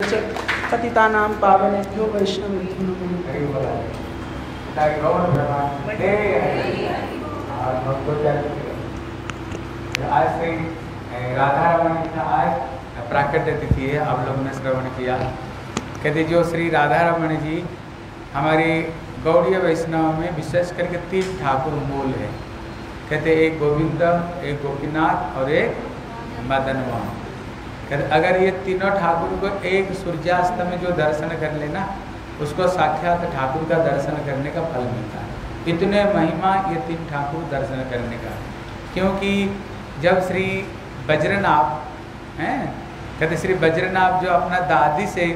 पतितानां पावनेभ्यो आज से राधा रमन आज प्राकट्य तिथि है आप लोगों ने श्रवण किया कहते जो श्री राधा रमन जी हमारे गौड़ीय वैष्णव में विशेष करके तीन ठाकुर मूल है कहते एक गोविंद एक गोपीनाथ और एक मदन मोहन अगर ये तीनों ठाकुर को एक सूर्यास्त में जो दर्शन कर लेना, उसको साक्षात ठाकुर का दर्शन करने का फल मिलता है। इतने महिमा ये तीन ठाकुर दर्शन करने का। क्योंकि जब श्री बज्रनाथ हैं कहते श्री बज्रनाथ जो अपना दादी से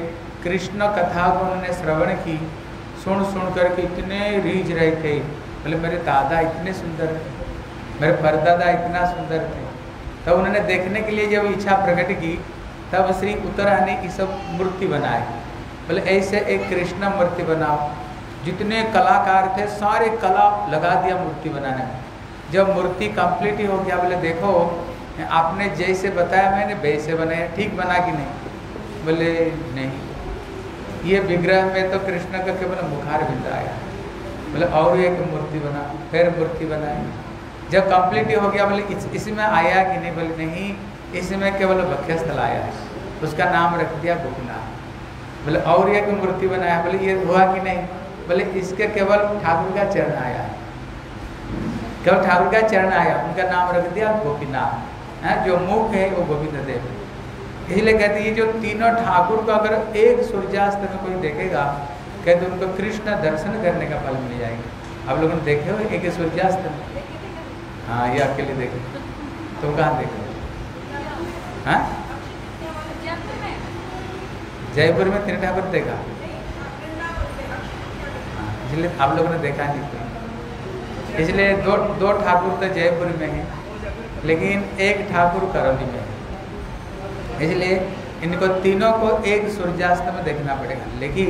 कृष्ण कथा को उन्होंने श्रवण की, सुन सुन करके इतने रीझ रहे थे, बोले, मेरे दादा इतने सुंदर थे, मेरे परदादा इतना सुंदर थे। तब उन्होंने देखने के लिए जब इच्छा प्रकट की, तब श्री उत्तराने की सब मूर्ति बनाए बोले, ऐसे एक कृष्ण मूर्ति बनाओ, जितने कलाकार थे, सारे कला लगा दिया मूर्ति बनाने में। जब मूर्ति कंप्लीट ही हो गया, बोले, देखो, आपने जैसे बताया, मैंने वैसे बनाया, ठीक बना कि नहीं? बोले, नहीं। ये विग्रह में तो कृष्ण का केवल बुखार बिंदा आया। बोले, और एक मूर्ति बना, फिर मूर्ति बनाई। जब कंप्लीट हो गया बोले इस, इसमें आया कि नहीं? बोले नहीं इसमें केवल भक्ष्यस्थल आया है। उसका नाम रख दिया गोपीनाथ। बोले और एक मूर्ति बनाया? बोले ये हुआ कि नहीं? बोले इसके केवल ठाकुर का चरण आया है। केवल ठाकुर का चरण आया उनका नाम रख दिया गोपीनाथ। है जो मुख है वो गोविंद देव इसलिए कहते ये जो तीनों ठाकुर को अगर एक सूर्यास्त में कोई देखेगा कहते उनको कृष्ण दर्शन करने का फल मिल जाएगा। आप लोगों ने देखे हो एक सूर्यास्त में? हाँ ये अकेले देखे तुम कहाँ देखे हाँ? जयपुर में तीन ठाकुर देखा? इसलिए आप लोगों ने देखा नहीं कोई इसलिए दो दो ठाकुर तो जयपुर में है, लेकिन एक ठाकुर करौली में है। इसलिए इनको तीनों को एक सूर्यास्त में देखना पड़ेगा। लेकिन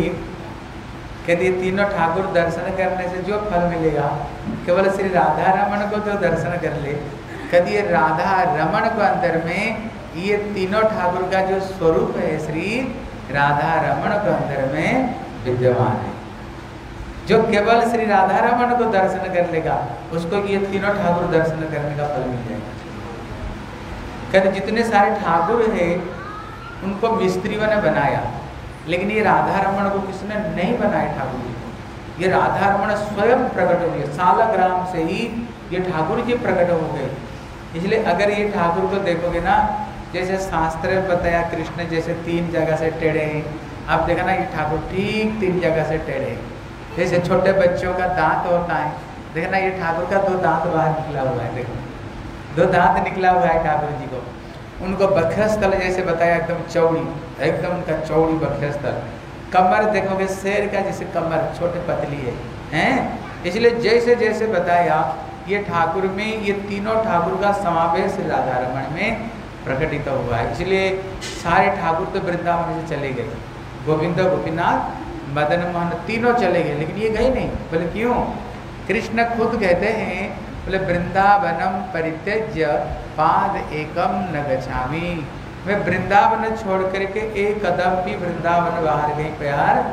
कहते ये तीनों ठाकुर दर्शन करने से जो फल मिलेगा, केवल श्री राधा रमन को जो दर्शन कर ले। ये राधा रमन को अंदर में, ये तीनों ठाकुर का जो स्वरूप है श्री राधा रमन को अंदर में विद्यमान है। जो केवल श्री राधा रमन को दर्शन कर लेगा, उसको ये तीनों ठाकुर दर्शन करने का फल मिल जाएगा। कहते जितने सारे ठाकुर है, उनको मिस्त्रियों ने बनाया। लेकिन ये राधा रमन को किसने नहीं बनाया ठाकुर जी को? ये राधा रमन स्वयं प्रकट हो गए सालग्राम से ही ये ठाकुर जी प्रकट हो गए। इसलिए अगर ये ठाकुर को देखोगे ना, जैसे शास्त्र बताया, कृष्ण जैसे तीन जगह से टेढ़े हैं। आप देखा ना, ये ठाकुर ठीक तीन जगह से टेढ़े हैं। जैसे छोटे बच्चों का दांत होता है देखना ये ठाकुर का दो दांत बाहर निकला हुआ है, देखो। दो दांत निकला हुआ है ठाकुर जी को। उनको बख्यस्थल जैसे बताया, एकदम चौड़ी। एकदम उनका चौड़ी बख्यस्थल कमर देखोगे, शेर का जैसे कमर, छोटे पतली है। हैं? इसलिए जैसे जैसे बताया, ये ठाकुर में, ये तीनों ठाकुर का समावेश राधा रमन में प्रकटित हुआ है। इसलिए सारे ठाकुर तो वृंदावन से चले गए। गोविंद, गोपीनाथ, मदन, मोहन, तीनों चले गए, लेकिन ये गए नहीं। बोले, क्यों? कृष्ण खुद कहते हैं, बोले, वृंदावनम परित्यज्य पाद एकम न गच्छामी। मैं वृंदावन छोड़ करके एक कदम भी वृंदावन बाहर कहीं प्यार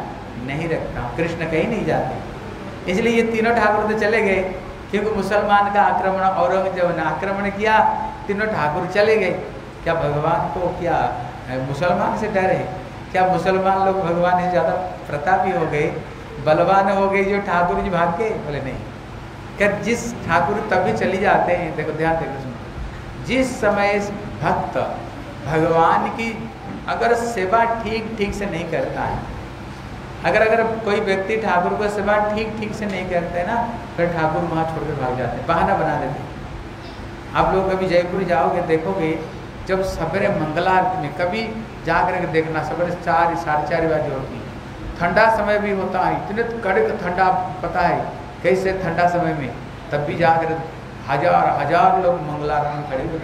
नहीं रखता। कृष्ण कहीं नहीं जाते। इसलिए ये तीनों ठाकुर तो चले गए, क्योंकि मुसलमान का आक्रमण, औरंगज़ेब ने आक्रमण किया, तीनों ठाकुर चले गए। क्या भगवान को, क्या मुसलमान से डर? है क्या मुसलमान लोग भगवान से ज़्यादा प्रतापी हो गए? बलवान हो गए जो ठाकुर जी भाग के? बोले, नहीं। क्या जिस ठाकुर तभी चली जाते हैं। देखो, ध्यान देखो सुनो। जिस समय भक्त भगवान की अगर सेवा ठीक ठीक से नहीं करता है, अगर अगर कोई व्यक्ति ठाकुर को सेवा ठीक ठीक से नहीं करते ना, फिर ठाकुर वहाँ छोड़कर भाग जाते हैं बहाना बना देते। आप लोग कभी जयपुर जाओगे, देखोगे, जब सवेरे मंगलारती में कभी जा कर देखना सवेरे चार, साढ़े चार बजे होती है। ठंडा समय भी होता है, इतने कड़क ठंडा पता है, कैसे ठंडा समय में, तब भी जाकर हज़ार हज़ार लोग मंगलारती में खड़े हुए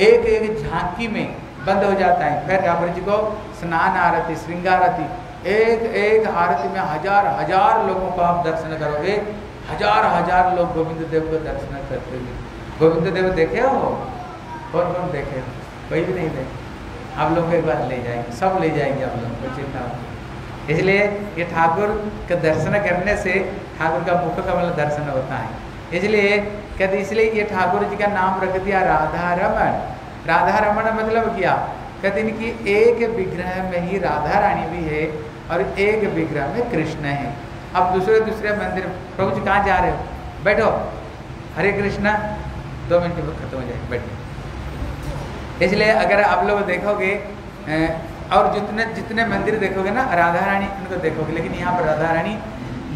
एक एक झांकी में बंद हो जाता है। फिर ठाकुर जी को स्नान, आरती श्रृंगार आरती एक एक आरती में हज़ार हज़ार लोगों को आप दर्शन करोगे। हज़ार हज़ार लोग गोविंद देव को दर्शन करते हुए। गोविंद देव देखे हो? कौन कौन देखे हो? कोई भी नहीं देखे। आप लोग एक बार ले जाएँगे, सब ले जाएँगे आप लोग को चिंता इसलिए ये ठाकुर के दर्शन करने से ठाकुर का मुख कमल दर्शन होता है। इसलिए कहते इसलिए ये ठाकुर जी का नाम रख दिया राधा रमन। राधा रमन मतलब क्या? कहते इनकी एक विग्रह में ही राधा रानी भी है और एक विग्रह में कृष्ण है। अब दूसरे दूसरे मंदिर, प्रभु जी कहाँ जा रहे हो? बैठो। हरे कृष्णा, दो मिनट में खत्म हो जाए बैठे। इसलिए अगर आप लोग देखोगे और जितने जितने मंदिर देखोगे ना, राधा रानी, उनको देखोगे। लेकिन यहाँ पर राधा रानी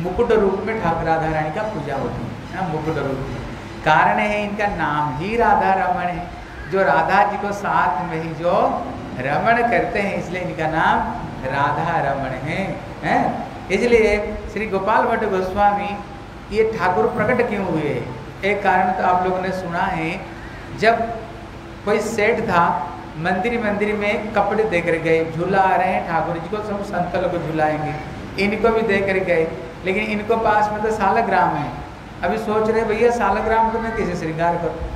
मुकुट रूप में ठाकुर राधा रानी का पूजा होती है। ना मुकुट रूप में। कारण है, इनका नाम ही राधा रमन है। जो राधा जी को साथ में ही जो रमण करते हैं, इसलिए इनका नाम राधा रमण है, हैं? इसलिए श्री गोपाल भट्ट गोस्वामी ये ठाकुर प्रकट क्यों हुए? एक कारण तो आप लोगों ने सुना है, जब कोई सेठ था, मंदिर मंदिर में कपड़े देकर गए, झूला आ रहे हैं, ठाकुर जी को सब संतल को झुलाएँगे, इनको भी दे कर गए, लेकिन इनको पास में तो सालग्राम है। अभी सोच रहे भैया, सालग्राम को मैं कैसे श्रृंगार करूँ?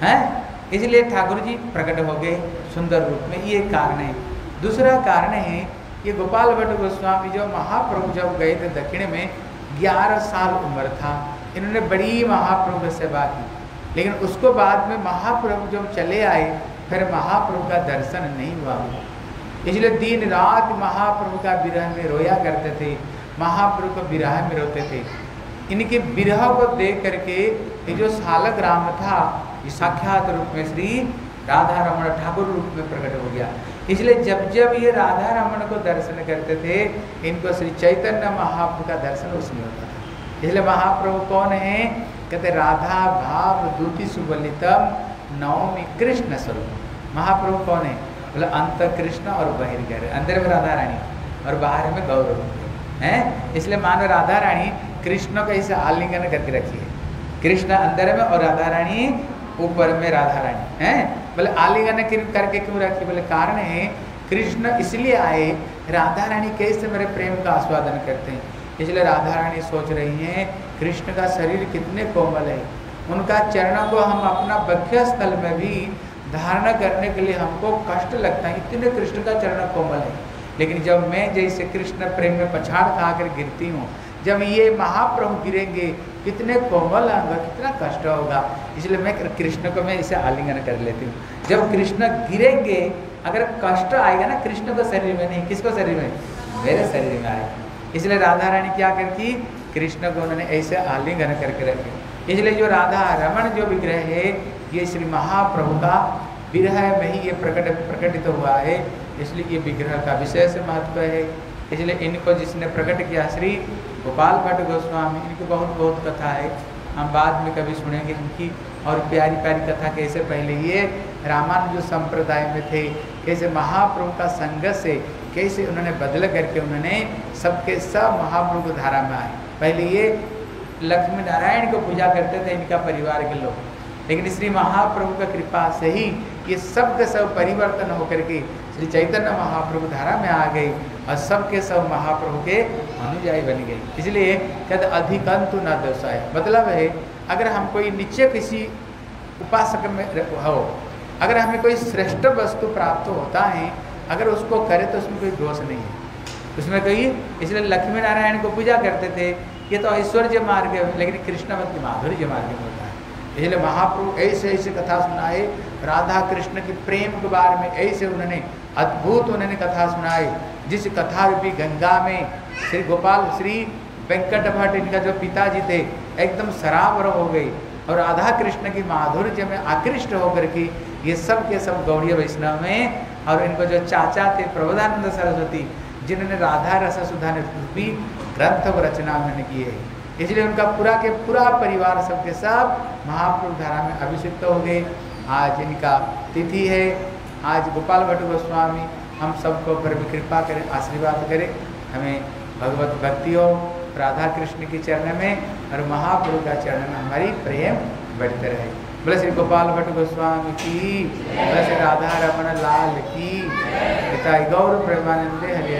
हैं? इसलिए ठाकुर जी प्रकट हो गए सुंदर रूप में। ये कारण है। दूसरा कारण है, ये गोपाल भट्ट गोस्वामी जो महाप्रभु जब गए थे दक्षिण में, ग्यारह साल उम्र था। इन्होंने बड़ी महाप्रभु से सेवा की। लेकिन उसको बाद में महाप्रभु जब चले आए, फिर महाप्रभु का दर्शन नहीं हुआ। इसलिए दिन रात महाप्रभु का विरह में रोया करते थे, महाप्रभु को विरह में रोते थे। इनके विरह को देख करके ये जो सालक राम था, ये साक्षात रूप में श्री राधा रमन ठाकुर रूप में प्रकट हो गया। इसलिए जब जब ये राधा रमन को दर्शन करते थे, इनको श्री चैतन्य महाप्रभु का दर्शन उसमें होता था। इसलिए महाप्रभु कौन है? कहते राधा भाव दूति सुबलितम नवमी कृष्ण स्वरूप। महाप्रभु कौन है? बोले अंत कृष्ण और बहिर्गह अंदर में राधा रानी और बाहर में गौरव। है? इसलिए मानो राधा रानी कृष्ण को इसे आलिंगन करके रखी है। कृष्ण अंदर में और राधा रानी ऊपर में, राधा रानी, है? बोले, आलिंगन करके क्यों रखी? बोले, कारण है, कृष्ण इसलिए आए, राधा रानी कैसे मेरे प्रेम का आस्वादन करते हैं? इसलिए राधा रानी सोच रही हैं, कृष्ण का शरीर कितने कोमल है। उनका चरणों को हम अपना बख्य स्थल में भी धारणा करने के लिए हमको कष्ट लगता है। इतने कृष्ण का चरण कोमल है। लेकिन जब मैं जैसे कृष्ण प्रेम में पछाड़ खा कर गिरती हूँ जब ये महाप्रभु गिरेंगे, कितने कोमल होगा, कितना कष्ट होगा। इसलिए मैं कृष्ण को मैं इसे आलिंगन कर लेती हूँ। जब कृष्ण गिरेंगे, अगर कष्ट आएगा ना कृष्ण को शरीर में नहीं, किसको शरीर में? मेरे शरीर में आएगा। इसलिए राधा रानी क्या करती? कृष्ण को उन्होंने ऐसे आलिंगन करके रखे। इसलिए जो राधा रमन जो विग्रह है, ये श्री महाप्रभु का विरह में ही ये प्रकट, प्रकटित तो हुआ है। इसलिए ये विग्रह का विशेष महत्व है। इसलिए इनको जिसने प्रकट किया, श्री गोपाल भट्ट गोस्वामी, इनकी बहुत बहुत कथा है। हम बाद में कभी सुनेंगे इनकी और प्यारी प्यारी कथा कैसे पहले ये रामानुज संप्रदाय में थे, कैसे महाप्रभु का संघ से कैसे उन्होंने बदल करके उन्होंने सबके सब महाप्रभु धारा में आए। पहले ये लक्ष्मी नारायण को पूजा करते थे इनका परिवार के लोग। लेकिन श्री महाप्रभु का कृपा से ही ये सब के सब परिवर्तन होकर के श्री चैतन्य महाप्रभु धारा में आ गई और सब के सब महाप्रभु के अनुयायी बन गए। इसलिए कहते अधिकंतु न दोषाय मतलब है, अगर हम कोई नीचे किसी उपासक में हो, अगर हमें कोई श्रेष्ठ वस्तु प्राप्त होता है, अगर उसको करे तो उसमें कोई दोष नहीं है। उसमें कोई, इसलिए लक्ष्मी नारायण को पूजा करते थे, ये तो ऐश्वर्य मार्ग है, लेकिन भक्ति माधुर्य मार्ग में होता है। इसलिए महाप्रभु ऐसे ऐसे कथा सुनाए, राधा कृष्ण के प्रेम के बारे में ऐसे उन्होंने, अद्भुत उन्होंने कथा सुनाए जिस कथा रूपी गंगा में श्री गोपाल, श्री वेंकट भट्ट इनका जो पिताजी थे, एकदम सराबर हो गई और राधा कृष्ण की माधुर्य में आकृष्ट होकर के ये सब के सब गौड़ीय वैष्णव में और इनको जो चाचा थे प्रबोधानंद सरस्वती, जिन्होंने राधा रस सुधा रूपी ग्रंथ रचना उन्होंने की है। इसलिए उनका पूरा के पूरा परिवार सबके सब महाप्रभु धारा में अभिषिक्त हो गए। आज इनका तिथि है। आज गोपाल भट्ट गोस्वामी हम सबको पर भी कृपा करें, आशीर्वाद करें। हमें भगवत भक्ति हो, राधा कृष्ण के चरण में और महाप्रभु का चरण में हमारी प्रेम बढ़ते रहे। बोले श्री गोपाल भट्ट गोस्वामी की, बोले श्री राधा रमन लाल की। पिता गौर, प्रेमानंद, हरे